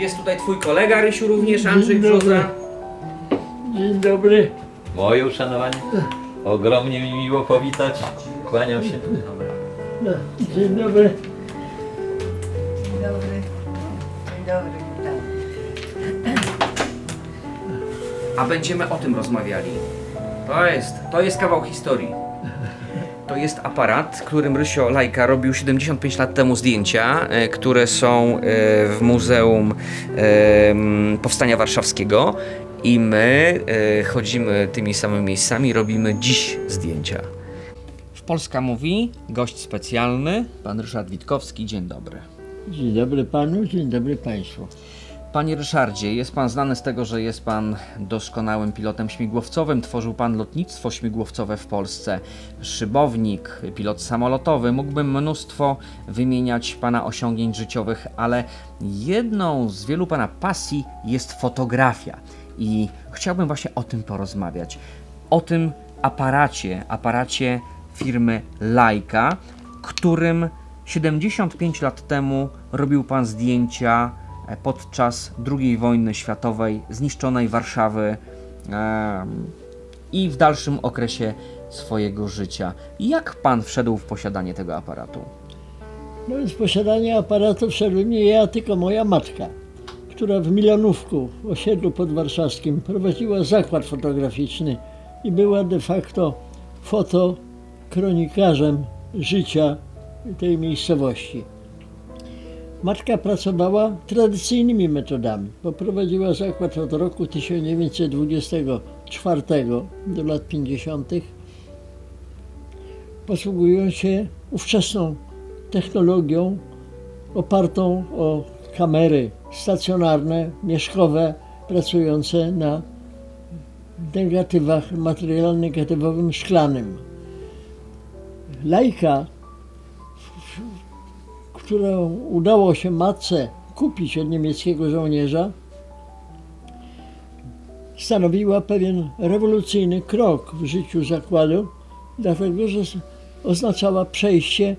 Jest tutaj twój kolega Rysiu również, Andrzej Dzień dobry. Brzoza. Dzień dobry. Moje uszanowanie. Ogromnie mi miło powitać. Kłaniam się. Dzień dobry. Dzień dobry. Dzień dobry, witam. A będziemy o tym rozmawiali. To jest, to jest kawał historii. To jest aparat, którym Rysio Lajka robił 75 lat temu zdjęcia, e, które są e, w Muzeum e, Powstania Warszawskiego i my chodzimy tymi samymi miejscami, robimy dziś zdjęcia. W Polska mówi gość specjalny, pan Ryszard Witkowski, dzień dobry. Dzień dobry panu, dzień dobry państwu. Panie Ryszardzie, jest pan znany z tego, że jest pan doskonałym pilotem śmigłowcowym. Tworzył pan lotnictwo śmigłowcowe w Polsce, szybownik, pilot samolotowy. Mógłbym mnóstwo wymieniać pana osiągnięć życiowych, ale jedną z wielu pana pasji jest fotografia. I chciałbym właśnie o tym porozmawiać. O tym aparacie, aparacie firmy Leica, którym 75 lat temu robił pan zdjęcia podczas II wojny światowej zniszczonej Warszawy i w dalszym okresie swojego życia. Jak pan wszedł w posiadanie tego aparatu? No więc posiadanie aparatu wszedł nie ja, tylko moja matka, która w Milanówku, osiedlu podwarszawskim, prowadziła zakład fotograficzny i była de facto fotokronikarzem życia tej miejscowości. Matka pracowała tradycyjnymi metodami, bo prowadziła zakład od roku 1924 do lat 50., posługując się ówczesną technologią opartą o kamery stacjonarne, mieszkowe, pracujące na negatywach, materiale negatywowym szklanym. Lajka, którą udało się matce kupić od niemieckiego żołnierza, stanowiła pewien rewolucyjny krok w życiu zakładu, dlatego że oznaczała przejście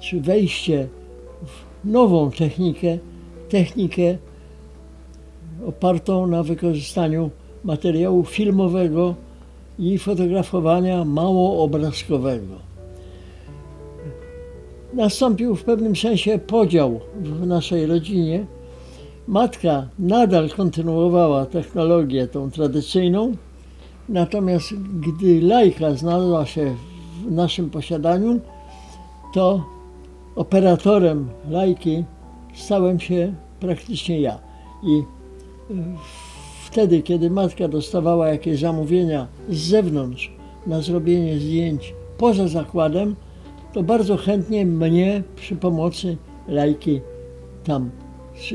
czy wejście w nową technikę, technikę opartą na wykorzystaniu materiału filmowego i fotografowania małoobrazkowego. Nastąpił w pewnym sensie podział w naszej rodzinie. Matka nadal kontynuowała technologię tą tradycyjną, natomiast gdy lajka znalazła się w naszym posiadaniu, to operatorem lajki stałem się praktycznie ja. I y, wtedy, kiedy matka dostawała jakieś zamówienia z zewnątrz na zrobienie zdjęć poza zakładem, to bardzo chętnie mnie przy pomocy lajki tam,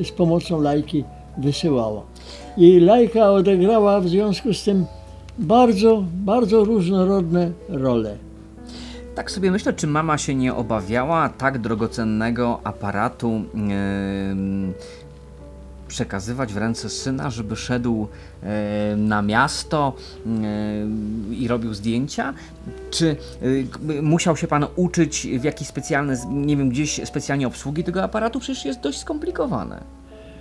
z pomocą lajki wysyłała. I lajka odegrała w związku z tym bardzo, bardzo różnorodne role. Tak sobie myślę, czy mama się nie obawiała tak drogocennego aparatu em, przekazywać w ręce syna, żeby szedł em, na miasto em, i robił zdjęcia? Czy k- musiał się pan uczyć w jakiś specjalny, nie wiem, gdzieś specjalnie obsługi tego aparatu? Przecież jest dość skomplikowane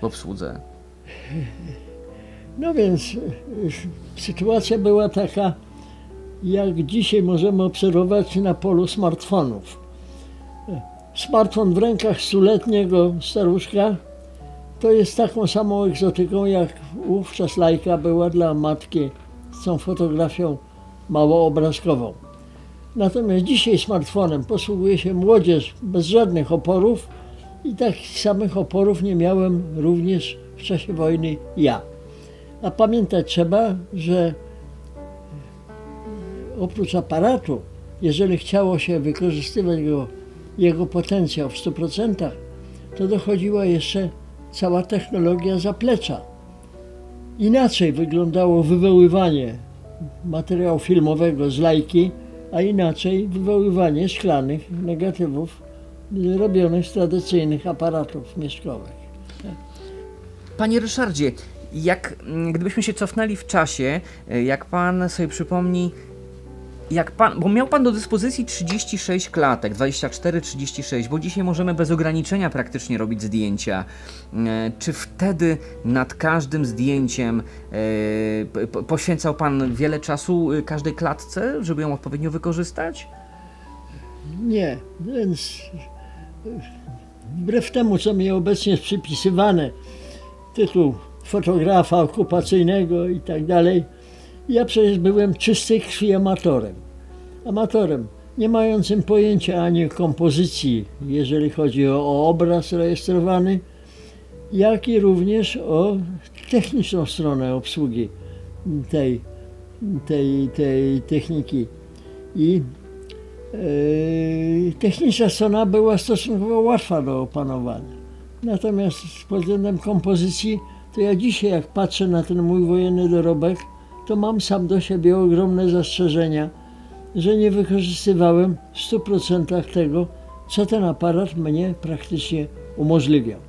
w obsłudze. No więc sytuacja była taka, jak dzisiaj możemy obserwować na polu smartfonów. Smartfon w rękach stuletniego staruszka to jest taką samą egzotyką, jak wówczas lajka była dla matki z tą fotografią małoobrazkową. Natomiast dzisiaj smartfonem posługuje się młodzież bez żadnych oporów i takich samych oporów nie miałem również w czasie wojny ja. A pamiętać trzeba, że oprócz aparatu, jeżeli chciało się wykorzystywać go, jego potencjał w 100%, to dochodziła jeszcze cała technologia zaplecza. Inaczej wyglądało wywoływanie materiału filmowego z lajki, a inaczej wywoływanie szklanych negatywów robionych z tradycyjnych aparatów mieszkowych. Panie Ryszardzie, jak mm, gdybyśmy się cofnęli w czasie, y, jak pan sobie przypomni, jak pan, bo miał pan do dyspozycji 36 klatek, 24-36, bo dzisiaj możemy bez ograniczenia praktycznie robić zdjęcia. E, Czy wtedy nad każdym zdjęciem e, poświęcał pan wiele czasu e, każdej klatce, żeby ją odpowiednio wykorzystać? Nie, więc wbrew temu, co mi obecnie przypisywane, tytuł fotografa okupacyjnego i tak dalej, ja przecież byłem czystej krwi amatorem. Amatorem, nie mającym pojęcia ani kompozycji, jeżeli chodzi o, o obraz rejestrowany, jak i również o techniczną stronę obsługi tej, tej, tej techniki. I Yy, Techniczna strona była stosunkowo łatwa do opanowania. Natomiast pod względem kompozycji, to ja dzisiaj jak patrzę na ten mój wojenny dorobek, to mam sam do siebie ogromne zastrzeżenia, że nie wykorzystywałem w 100% tego, co ten aparat mnie praktycznie umożliwiał.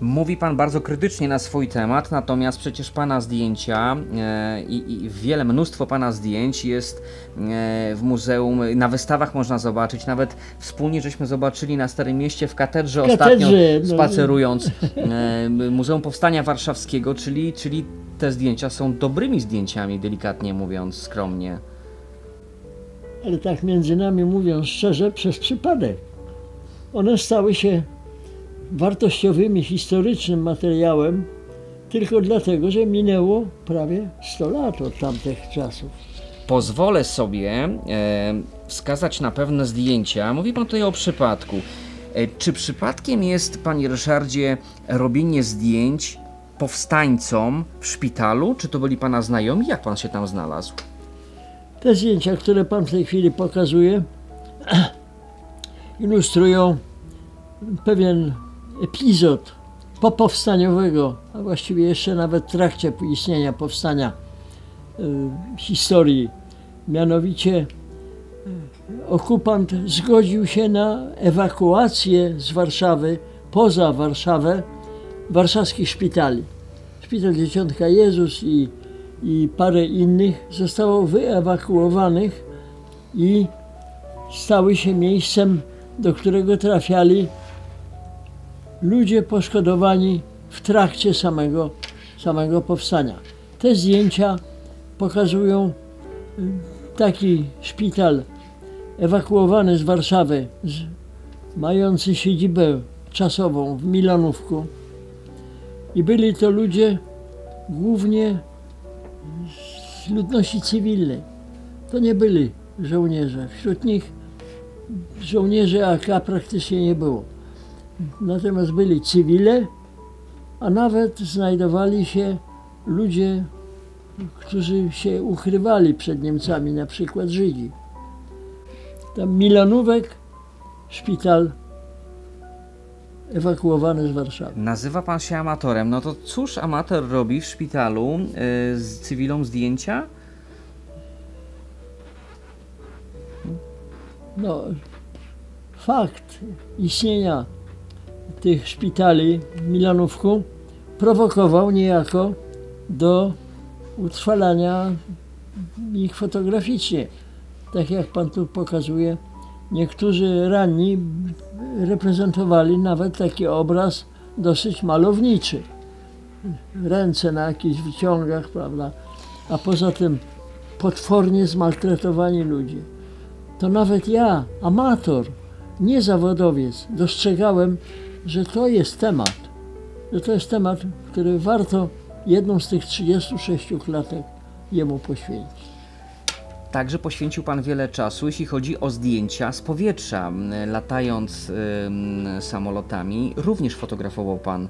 Mówi pan bardzo krytycznie na swój temat, natomiast przecież pana zdjęcia e, i, i wiele, mnóstwo pana zdjęć jest e, w muzeum, na wystawach można zobaczyć, nawet wspólnie żeśmy zobaczyli na Starym Mieście w katedrze, W ostatnio katedrze, no. spacerując e, Muzeum Powstania Warszawskiego, czyli, czyli te zdjęcia są dobrymi zdjęciami, delikatnie mówiąc, skromnie. ale tak między nami mówiąc szczerze, przez przypadek. One stały się wartościowym historycznym materiałem tylko dlatego, że minęło prawie 100 lat od tamtych czasów. Pozwolę sobie e, wskazać na pewne zdjęcia. Mówi pan tutaj o przypadku. E, czy przypadkiem jest, panie Ryszardzie, robienie zdjęć powstańcom w szpitalu? Czy to byli pana znajomi? Jak pan się tam znalazł? Te zdjęcia, które pan w tej chwili pokazuje, ilustrują pewien epizod popowstaniowego, a właściwie jeszcze nawet w trakcie istnienia powstania y, historii. Mianowicie y, okupant zgodził się na ewakuację z Warszawy, poza Warszawę, warszawskich szpitali. Szpital Dzieciątka Jezus i, i parę innych zostało wyewakuowanych i stały się miejscem, do którego trafiali ludzie poszkodowani w trakcie samego, samego powstania. Te zdjęcia pokazują y, taki szpital ewakuowany z Warszawy, mający siedzibę czasową w Milanówku. I byli to ludzie głównie z ludności cywilnej. To nie byli żołnierze. Wśród nich żołnierzy AK praktycznie nie było. Natomiast byli cywile, a nawet znajdowali się ludzie, którzy się ukrywali przed Niemcami, na przykład Żydzi. Tam Milanówek, szpital ewakuowany z Warszawy. Nazywa pan się amatorem. No to cóż amator robi w szpitalu e, z cywilą zdjęcia? No, fakt istnienia tych szpitali w Milanówku prowokował niejako do utrwalania ich fotograficznie. Tak jak pan tu pokazuje, niektórzy ranni reprezentowali nawet taki obraz dosyć malowniczy. Ręce na jakichś wyciągach, prawda? A poza tym potwornie zmaltretowani ludzie. To nawet ja, amator, nie zawodowiec, dostrzegałem, że to jest temat, że to jest temat, który warto jedną z tych 36 klatek jemu poświęcić. Także poświęcił Pan wiele czasu, jeśli chodzi o zdjęcia z powietrza. Latając ym, samolotami, również fotografował Pan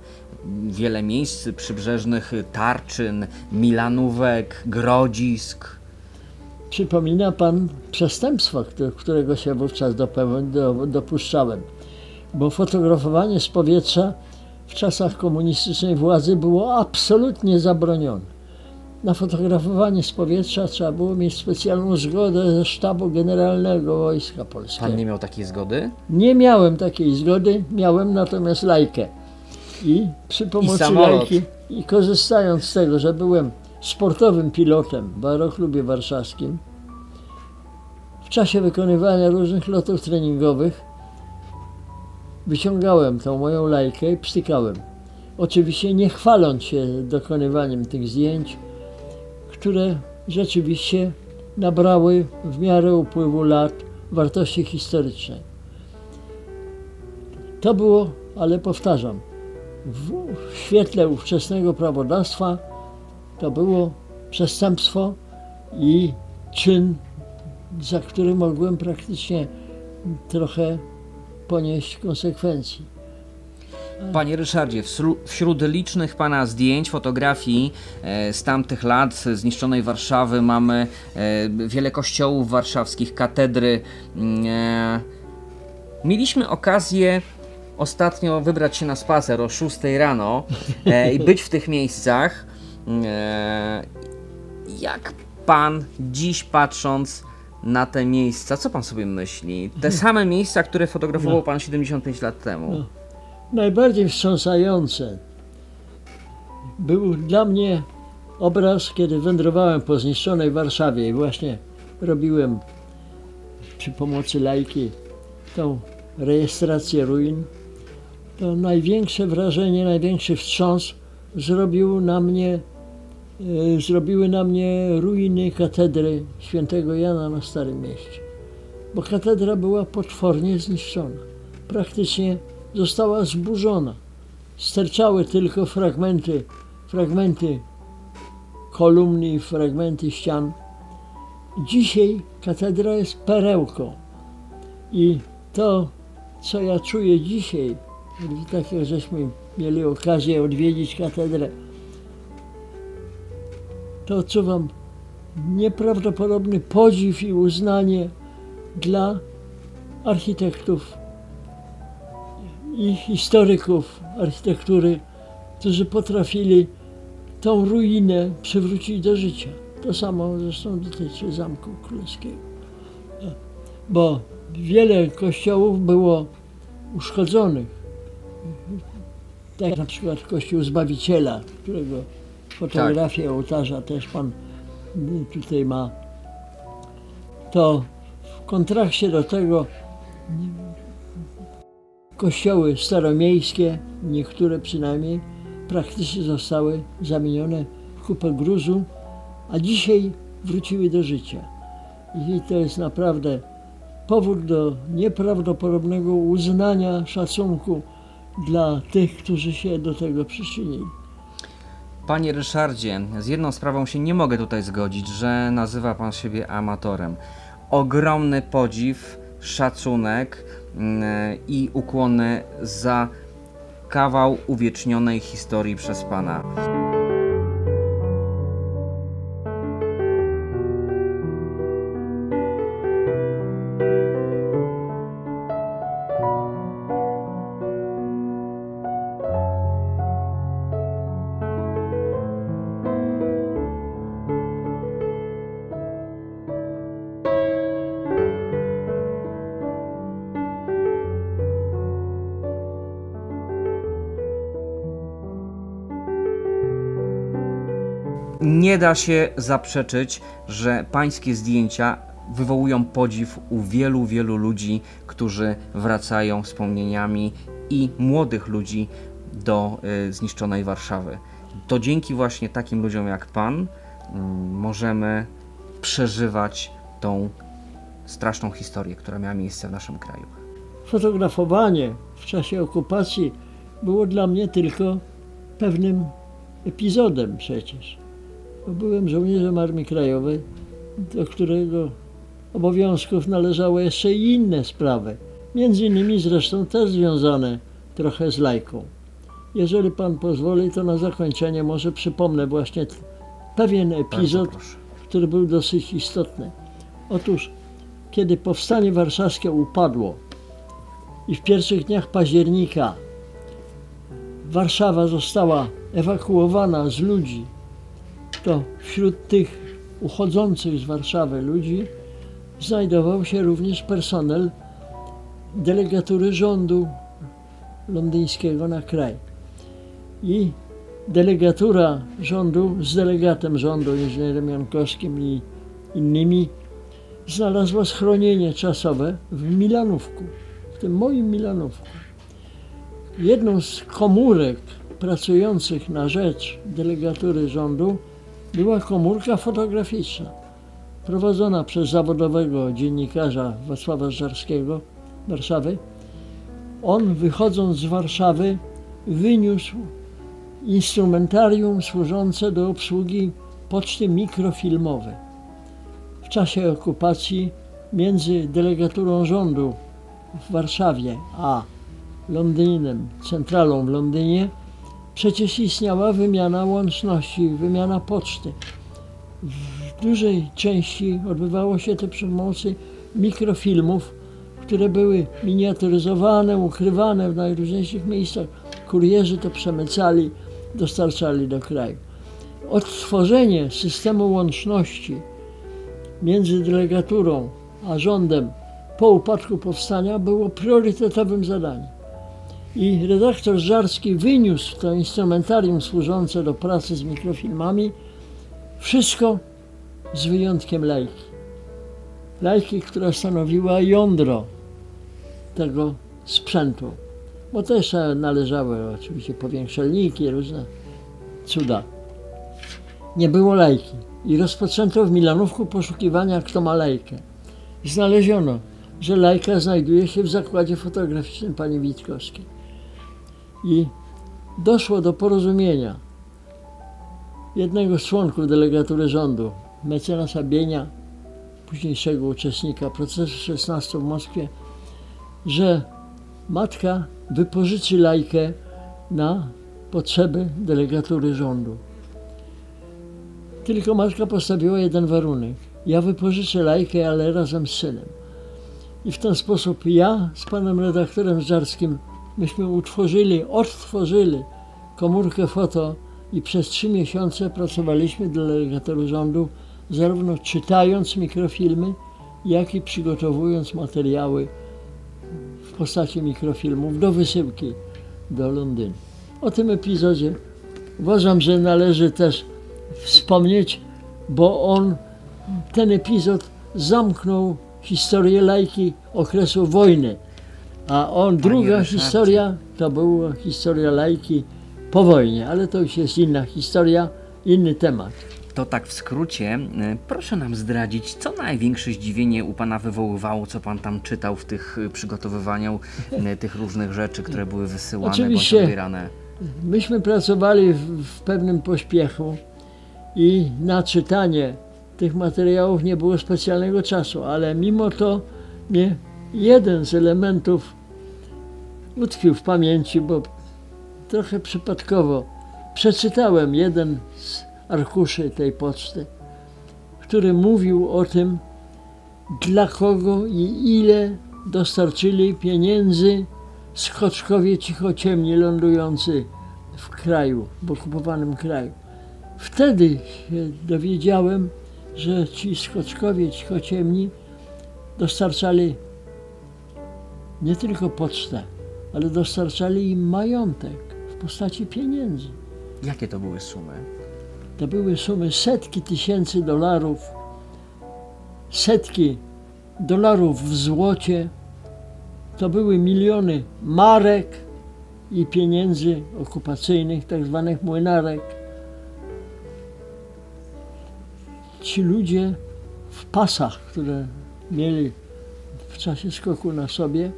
wiele miejsc przybrzeżnych, tarczyn, Milanówek, Grodzisk. Przypomina pan przestępstwo, które- którego się wówczas dopuszczałem. Bo fotografowanie z powietrza w czasach komunistycznej władzy było absolutnie zabronione. Na fotografowanie z powietrza trzeba było mieć specjalną zgodę ze sztabu generalnego Wojska Polskiego. Pan nie miał takiej zgody? Nie miałem takiej zgody, miałem natomiast lajkę. I przy pomocy samolot. lajki i korzystając z tego, że byłem sportowym pilotem w Aeroklubie Warszawskim, w czasie wykonywania różnych lotów treningowych wyciągałem tą moją lajkę i pstykałem. Oczywiście nie chwaląc się dokonywaniem tych zdjęć, które rzeczywiście nabrały w miarę upływu lat wartości historycznej. To było, ale powtarzam, w, świetle ówczesnego prawodawstwa to było przestępstwo i czyn, za który mogłem praktycznie trochę ponieść konsekwencji. Panie Ryszardzie, wśród licznych Pana zdjęć, fotografii e, z tamtych lat, zniszczonej Warszawy, mamy e, wiele kościołów warszawskich, katedry. mm, E, mieliśmy okazję ostatnio wybrać się na spacer o 6 rano i być w tych miejscach. E, jak Pan dziś patrząc na te miejsca, co Pan sobie myśli? Te same miejsca, które fotografował Pan 75 lat temu. No. Najbardziej wstrząsające był dla mnie obraz, kiedy wędrowałem po zniszczonej Warszawie i właśnie robiłem przy pomocy lajki tą rejestrację ruin. To największe wrażenie, największy wstrząs zrobił na mnie, e, zrobiły na mnie ruiny katedry świętego Jana na Starym Mieście. Bo katedra była potwornie zniszczona. Praktycznie została zburzona. Sterczały tylko fragmenty, fragmenty kolumny fragmenty ścian. Dzisiaj katedra jest perełką. I to, co ja czuję dzisiaj, tak jak żeśmy mieli okazję odwiedzić katedrę, to odczuwam nieprawdopodobny podziw i uznanie dla architektów i historyków architektury, którzy potrafili tą ruinę przywrócić do życia. To samo zresztą dotyczy Zamku Królewskiego. Bo wiele kościołów było uszkodzonych. Tak na przykład kościół Zbawiciela, którego fotografię ołtarza też pan tutaj ma. To w kontraście do tego kościoły staromiejskie, niektóre przynajmniej, praktycznie zostały zamienione w kupę gruzu, a dzisiaj wróciły do życia. I to jest naprawdę powód do nieprawdopodobnego uznania, szacunku dla tych, którzy się do tego przyczynili. Panie Ryszardzie, z jedną sprawą się nie mogę tutaj zgodzić, że nazywa Pan siebie amatorem. Ogromny podziw, szacunek i ukłony za kawał uwiecznionej historii przez Pana. Nie da się zaprzeczyć, że pańskie zdjęcia wywołują podziw u wielu, wielu ludzi, którzy wracają wspomnieniami i młodych ludzi do y, zniszczonej Warszawy. To dzięki właśnie takim ludziom jak pan mm, możemy przeżywać tą straszną historię, która miała miejsce w naszym kraju. Fotografowanie w czasie okupacji było dla mnie tylko pewnym epizodem przecież. Byłem żołnierzem Armii Krajowej, do którego obowiązków należały jeszcze inne sprawy. Między innymi zresztą też związane trochę z lajką. Jeżeli pan pozwoli, to na zakończenie może przypomnę właśnie pewien epizod, który był dosyć istotny. Otóż, kiedy powstanie warszawskie upadło i w pierwszych dniach października Warszawa została ewakuowana z ludzi, to wśród tych uchodzących z Warszawy ludzi znajdował się również personel delegatury rządu londyńskiego na kraj. I delegatura rządu z delegatem rządu, inżynierem Jankowskim i innymi znalazła schronienie czasowe w Milanówku, w tym moim Milanówku. Jedną z komórek pracujących na rzecz delegatury rządu była komórka fotograficzna, prowadzona przez zawodowego dziennikarza Wacława Żarskiego Warszawy. On, wychodząc z Warszawy, wyniósł instrumentarium służące do obsługi poczty mikrofilmowej. W czasie okupacji między delegaturą rządu w Warszawie a Londynem, centralą w Londynie, przecież istniała wymiana łączności, wymiana poczty. W dużej części odbywało się to przy pomocy mikrofilmów, które były miniaturyzowane, ukrywane w najróżniejszych miejscach. Kurierzy to przemycali, dostarczali do kraju. Odtworzenie systemu łączności między delegaturą a rządem po upadku powstania było priorytetowym zadaniem. I redaktor Żarski wyniósł to instrumentarium służące do pracy z mikrofilmami, wszystko z wyjątkiem lajki. Lajki, która stanowiła jądro tego sprzętu, bo też należały oczywiście powiększelniki, różne cuda. Nie było lajki i rozpoczęto w Milanówku poszukiwania, kto ma lajkę. Znaleziono, że lajka znajduje się w zakładzie fotograficznym pani Witkowskiej. I doszło do porozumienia jednego z członków delegatury rządu, mecenasa Bienia, późniejszego uczestnika procesu 16 w Moskwie, że matka wypożyczy lajkę na potrzeby delegatury rządu. Tylko matka postawiła jeden warunek. Ja wypożyczę lajkę, ale razem z synem. I w ten sposób ja z panem redaktorem Żarskim myśmy utworzyli, odtworzyli komórkę foto i przez trzy miesiące pracowaliśmy dla delegatoru rządu, zarówno czytając mikrofilmy, jak i przygotowując materiały w postaci mikrofilmów do wysyłki do Londynu. O tym epizodzie uważam, że należy też wspomnieć, bo on, ten epizod zamknął historię lajki okresu wojny. A on, druga Ryszardzie. historia, to była historia lajki po wojnie, ale to już jest inna historia, inny temat. To tak w skrócie, y, proszę nam zdradzić, co największe zdziwienie u Pana wywoływało, co Pan tam czytał w tych y, przygotowywaniu y, tych różnych rzeczy, które były wysyłane Oczywiście. bądź odbierane. Myśmy pracowali w, w pewnym pośpiechu i na czytanie tych materiałów nie było specjalnego czasu, ale mimo to mnie jeden z elementów utkwił w pamięci, bo trochę przypadkowo przeczytałem jeden z arkuszy tej poczty, który mówił o tym, dla kogo i ile dostarczyli pieniędzy skoczkowie cichociemni lądujący w kraju, w okupowanym kraju. Wtedy się dowiedziałem, że ci skoczkowie cichociemni dostarczali nie tylko pocztę, ale dostarczali im majątek w postaci pieniędzy. Jakie to były sumy? To były sumy setki tysięcy dolarów, setki dolarów w złocie, to były miliony marek i pieniędzy okupacyjnych, tak zwanych młynarek. Ci ludzie w pasach, które mieli w czasie skoku na sobie,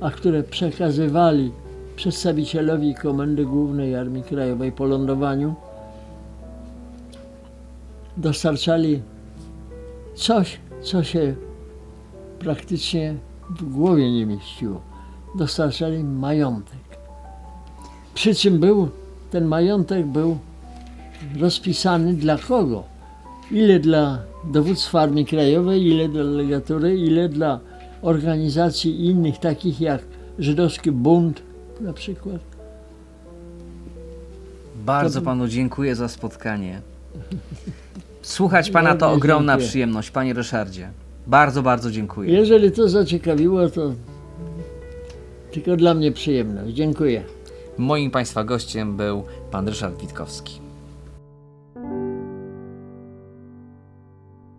a które przekazywali przedstawicielowi Komendy Głównej Armii Krajowej po lądowaniu, dostarczali coś, co się praktycznie w głowie nie mieściło. Dostarczali majątek. Przy czym był, ten majątek był rozpisany dla kogo? Ile dla dowództwa Armii Krajowej, ile dla delegatury, ile dla organizacji innych, takich jak Żydowski Bunt na przykład. Bardzo To- Panu dziękuję za spotkanie. Słuchać Pana to ogromna dziękuję. przyjemność, Panie Ryszardzie. Bardzo, bardzo dziękuję. Jeżeli to zaciekawiło, to tylko dla mnie przyjemność. Dziękuję. Moim Państwa gościem był Pan Ryszard Witkowski.